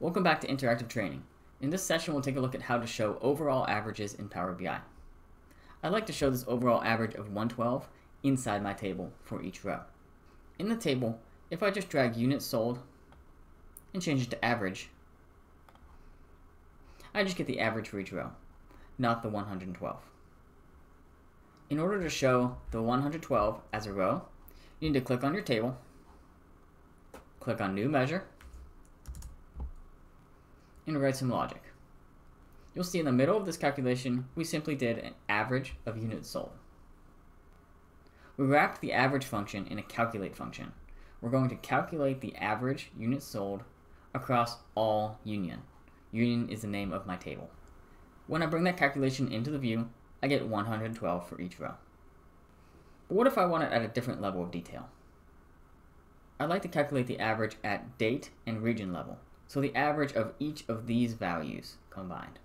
Welcome back to Interactive Training. In this session, we'll take a look at how to show overall averages in Power BI. I'd like to show this overall average of 112 inside my table for each row. In the table, if I just drag units sold and change it to average, I just get the average for each row, not the 112. In order to show the 112 as a row, you need to click on your table, click on New Measure, and write some logic. You'll see in the middle of this calculation, we simply did an average of units sold. We wrapped the average function in a calculate function. We're going to calculate the average units sold across all union. Union is the name of my table. When I bring that calculation into the view, I get 112 for each row. But what if I want it at a different level of detail? I'd like to calculate the average at date and region level. So the average of each of these values combined.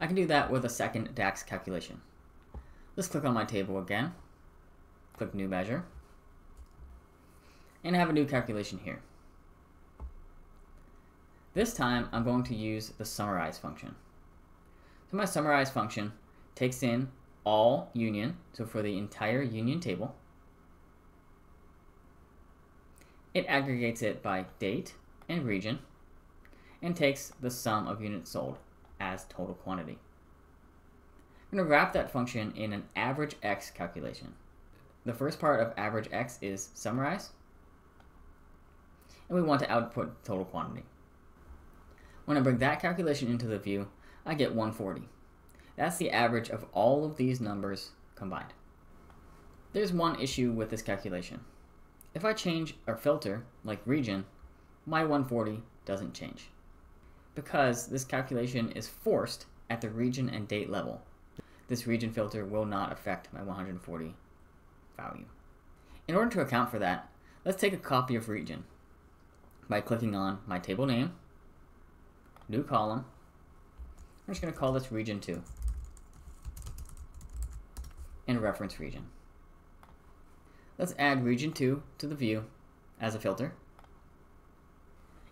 I can do that with a second DAX calculation. Let's click on my table again, click New Measure, and have a new calculation here. This time, I'm going to use the summarize function. So my summarize function takes in all union, so for the entire union table. It aggregates it by date and region, and takes the sum of units sold as total quantity. I'm going to wrap that function in an average x calculation. The first part of average x is summarize, and we want to output total quantity. When I bring that calculation into the view, I get 140. That's the average of all of these numbers combined. There's one issue with this calculation. If I change a filter, like region, my 140 doesn't change because this calculation is forced at the region and date level. This region filter will not affect my 140 value. In order to account for that, let's take a copy of region by clicking on my table name, new column. I'm just going to call this region 2 and reference region. Let's add region 2 to the view as a filter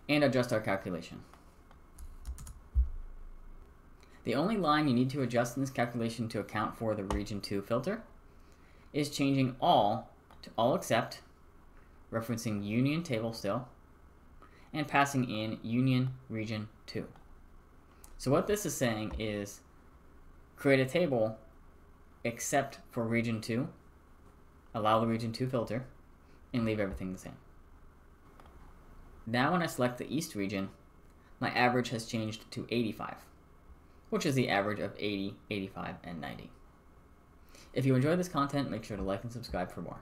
and adjust our calculation. The only line you need to adjust in this calculation to account for the region 2 filter is changing all to all except, referencing union table still, and passing in union region 2. So what this is saying is create a table except for region 2, allow the region 2 filter, and leave everything the same. Now when I select the east region, my average has changed to 85 which is the average of 80, 85, and 90. If you enjoy this content, make sure to like and subscribe for more.